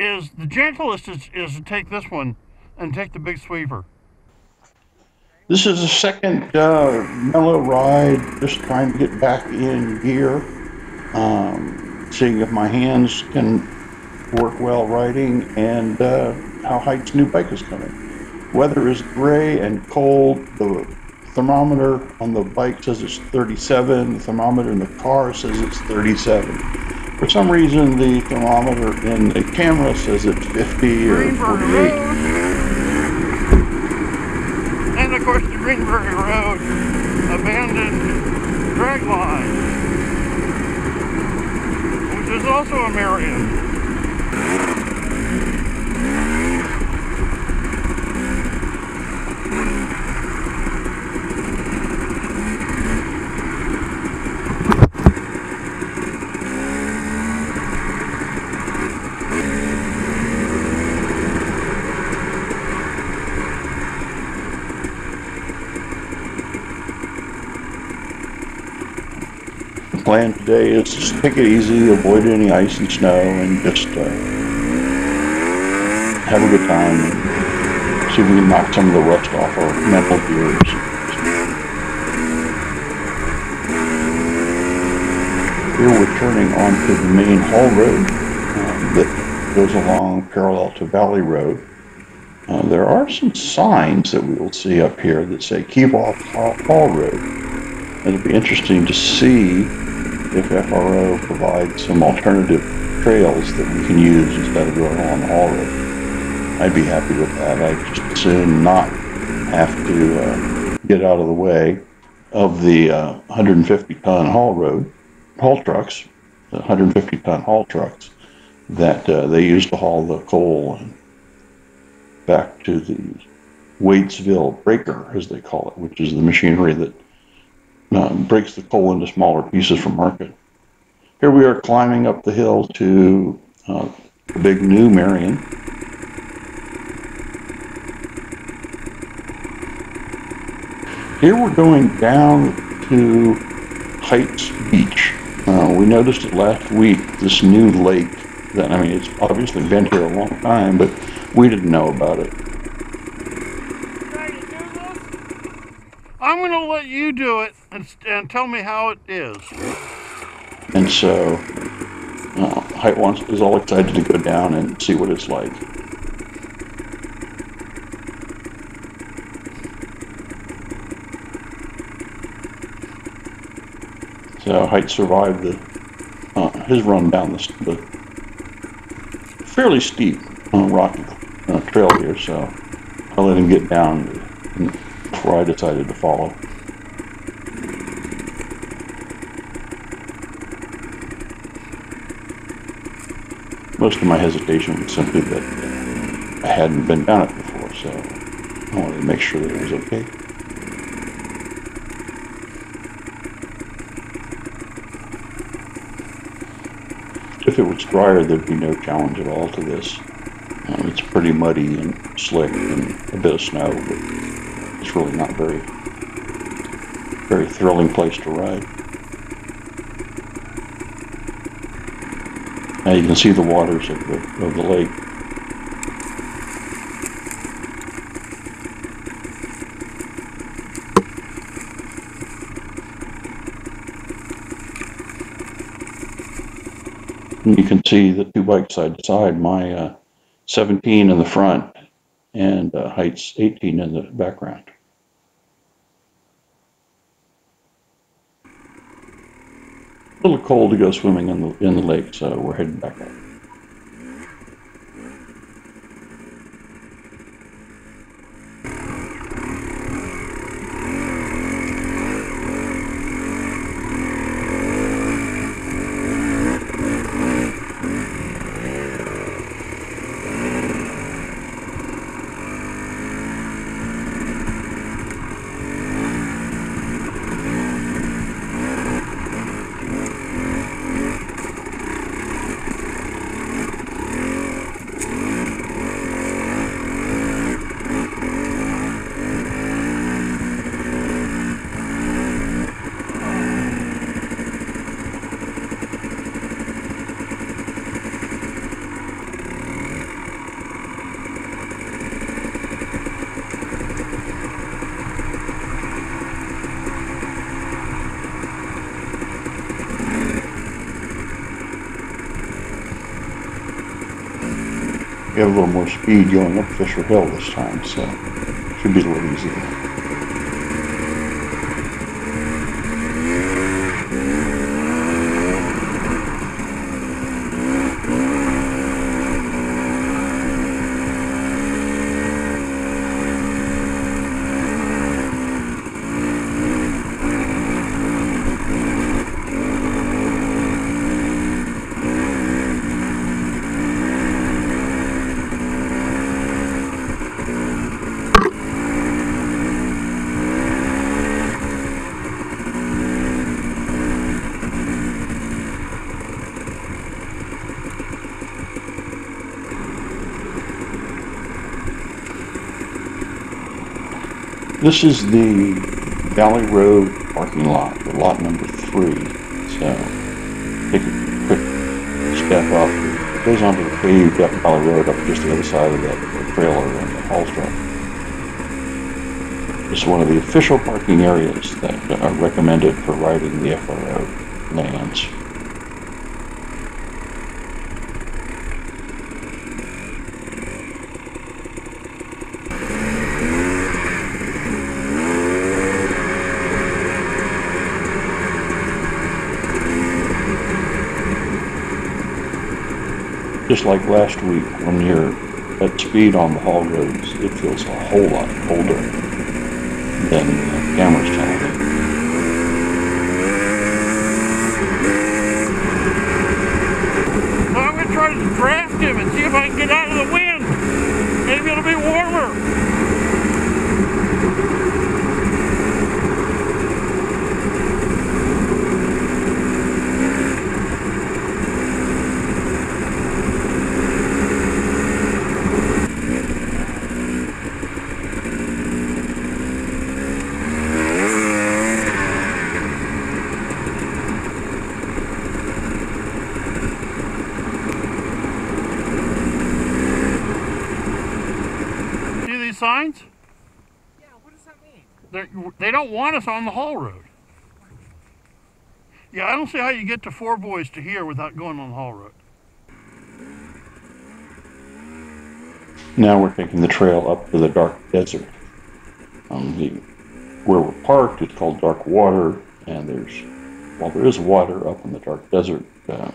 Is the gentlest is, is to take this one and take the big sweeper. This is the second uh, mellow ride, just trying to get back in gear, um, seeing if my hands can work well riding, and uh, how Hite's new bike is coming. Weather is gray and cold. The thermometer on the bike says it's 37. The thermometer in the car says it's 37. For some reason, the thermometer in the camera says it's 50 or Greenberg 48. Road. And of course the Greenberg Road abandoned drag line. Which is also a Marion. Plan today is just take it easy, avoid any ice and snow, and just uh, have a good time and see if we can knock some of the rust off our mental gears. Here we're turning onto the main haul road um, that goes along parallel to Valley Road. Uh, there are some signs that we will see up here that say keep off Haul Road. It'll be interesting to see if FRO provides some alternative trails that we can use instead of going on the Haul Road. I'd be happy with that. I'd just soon not have to uh, get out of the way of the uh, 150 ton haul road, haul trucks, the 150 ton haul trucks that uh, they use to haul the coal and back to the Wadesville breaker, as they call it, which is the machinery that uh, breaks the coal into smaller pieces for market. Here we are climbing up the hill to uh, the big new Marion. Here we're going down to Hite's Beach. Uh, we noticed it last week, this new lake that, I mean, it's obviously been here a long time, but we didn't know about it. Let you do it and, and tell me how it is. And so, uh, Hite wants, is all excited to go down and see what it's like. So Hite survived the, uh, his run down the, the fairly steep, uh, rocky, uh, trail here, so I let him get down before I decided to follow. Most of my hesitation was simply that I hadn't been down it before, so I wanted to make sure that it was okay. If it was drier, there'd be no challenge at all to this. Um, it's pretty muddy and slick and a bit of snow, but it's really not very, very thrilling place to ride. Now you can see the waters of the, of the lake. And you can see the two bikes side to side, my uh, 17 in the front and uh, Hite's 18 in the background. A little cold to go swimming in the, in the lake, so we're heading back up. Have a little more speed going up Fisher Hill this time, so should be a little easier. This is the Valley Road parking lot, the lot number three. So take a quick step up. It goes onto the paved Valley Road up just the other side of that trailer and the haul truck. This is one of the official parking areas that are recommended for riding the FRO lands. Just like last week, when you're at speed on the haul roads, it feels a whole lot colder than the camera's telling me. So I'm gonna try to draft him and see if I can get out of the wind. Maybe it'll be warmer. See these signs? Yeah, what does that mean? They're, they don't want us on the haul road. Yeah, I don't see how you get to Four Boys to here without going on the haul road. Now we're taking the trail up to the dark desert. Um, the, where we're parked, it's called dark water, and there's, well, there is water up in the dark desert. Uh,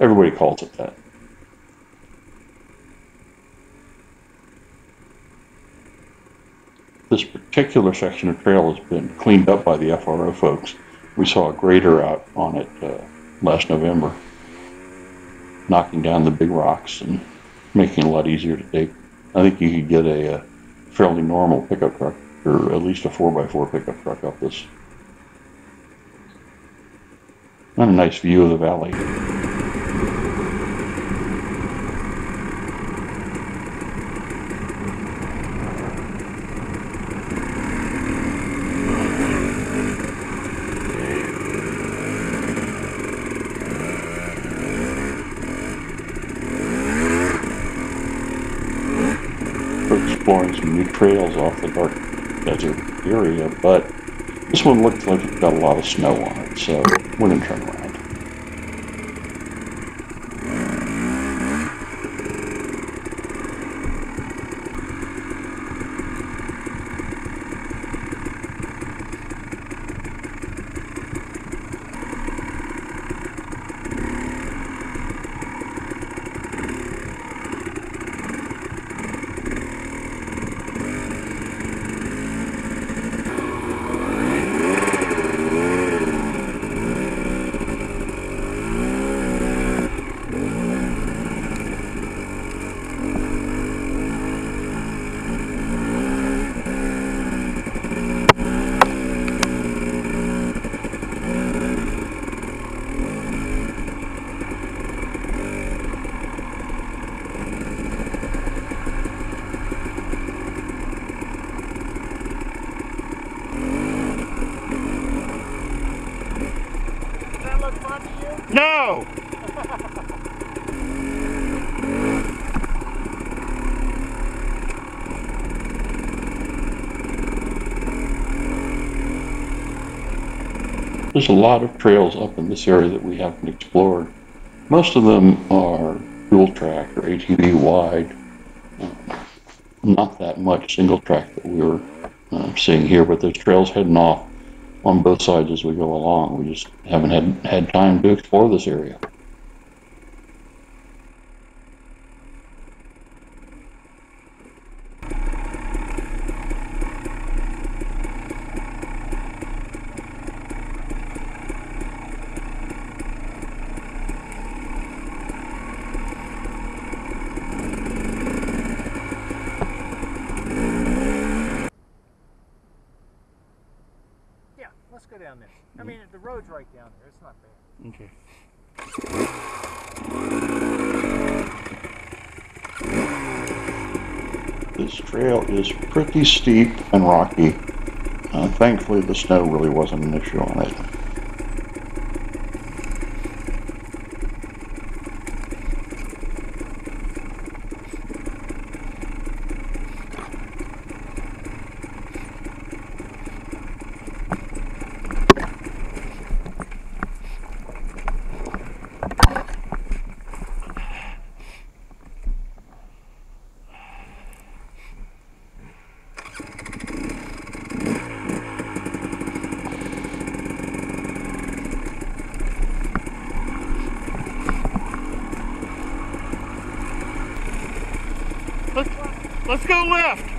everybody calls it that. This particular section of trail has been cleaned up by the FRO folks. We saw a grader out on it uh, last November, knocking down the big rocks and making it a lot easier to dig. I think you could get a, uh fairly normal pickup truck, or at least a 4x4 pickup truck up this. Not a nice view of the valley. We're exploring some new trails off the dark desert area, but this one looked like it's got a lot of snow on it, so we're gonna turn around. No! There's a lot of trails up in this area that we haven't explored. Most of them are dual track or ATV wide, not that much single track that we were uh, seeing here, but there's trails heading off on both sides as we go along. We just haven't had, had time to explore this area. I mean, the road's right down there. It's not bad. Okay. This trail is pretty steep and rocky. Uh, thankfully, the snow really wasn't an issue on it. Let's let's go left.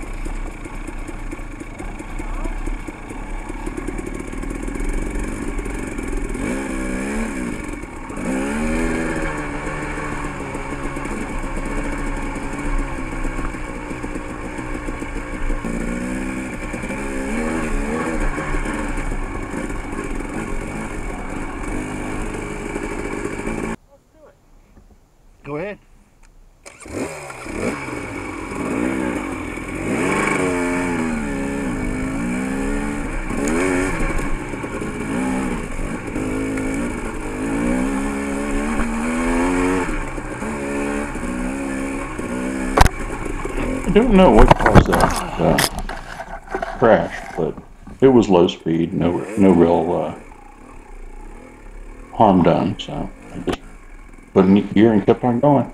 Don't know what caused that uh, crash, but it was low speed, no no real uh, harm done. So I just put in gear and kept on going.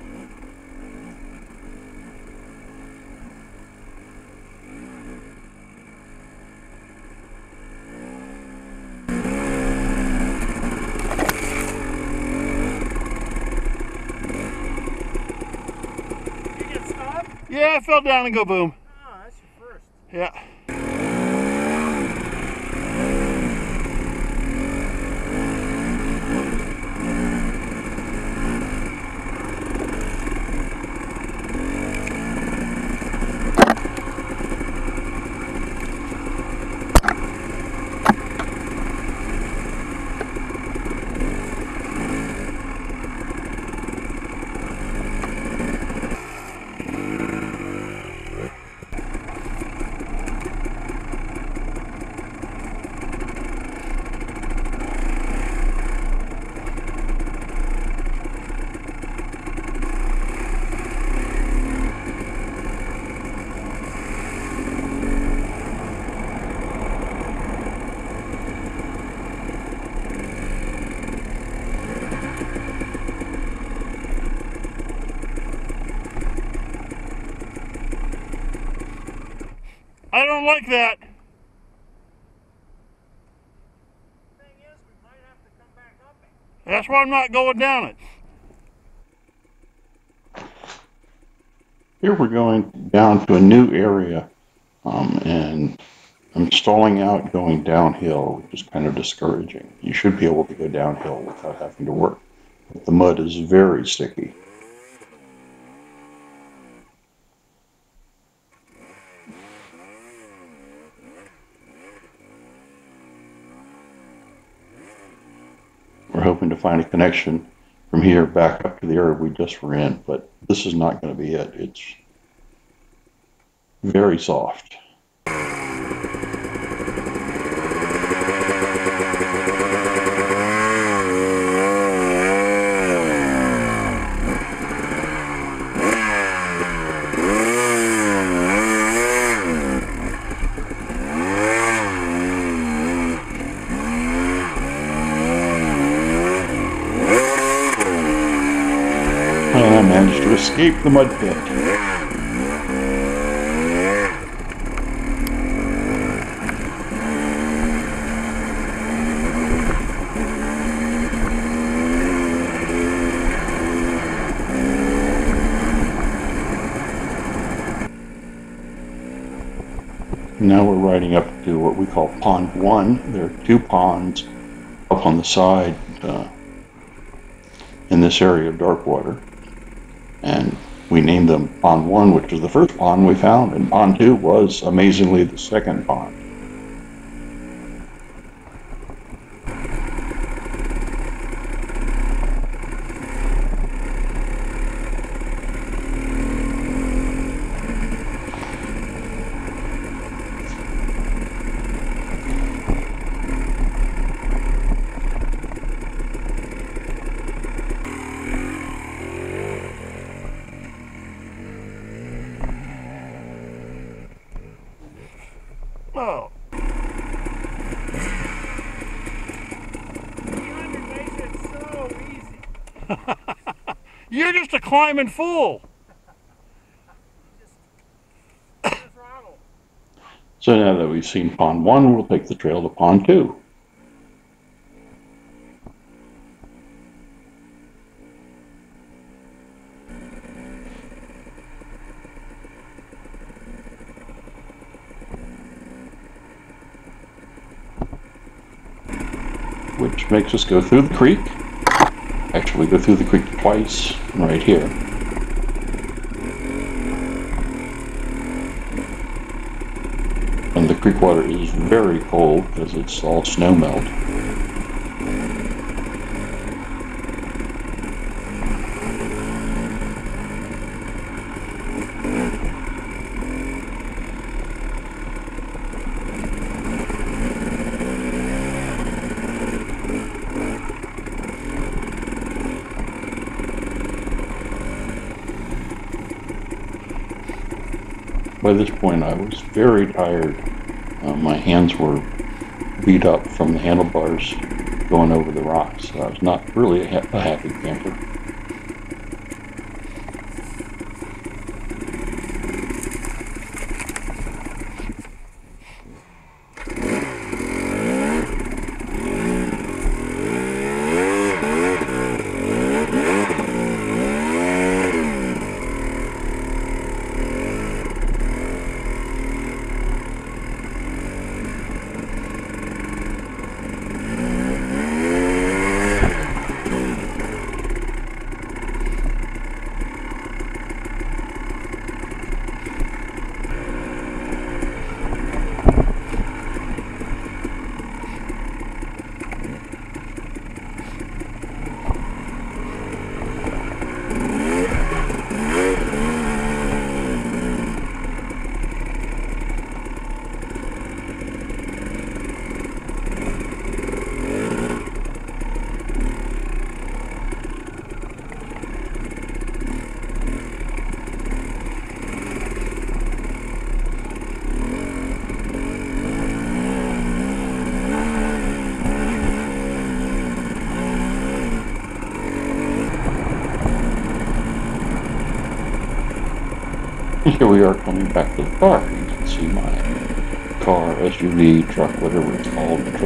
Yeah, I fell down and go boom. Oh, that's your first. Yeah. I don't like that. That's why I'm not going down it. Here we're going down to a new area, um, and I'm stalling out going downhill, which is kind of discouraging. You should be able to go downhill without having to work. But the mud is very sticky. Find a connection from here back up to the area we just were in, but this is not going to be it. It's very soft. escape the mud pit. Now we're riding up to what we call Pond 1. There are two ponds up on the side uh, in this area of dark water. And we named them Pond One, which was the first pond we found, and Pond Two was amazingly the second pond. You're just a climbing fool. So now that we've seen Pond One, we'll take the trail to Pond Two. Which makes us go through the creek. Actually, go through the creek twice, right here. And the creek water is very cold because it's all snow melt. By this point, I was very tired. Uh, my hands were beat up from the handlebars going over the rocks. So I was not really a, ha- a happy camper. Here we are coming back to the park. You can see my car, SUV, truck, whatever it's called, the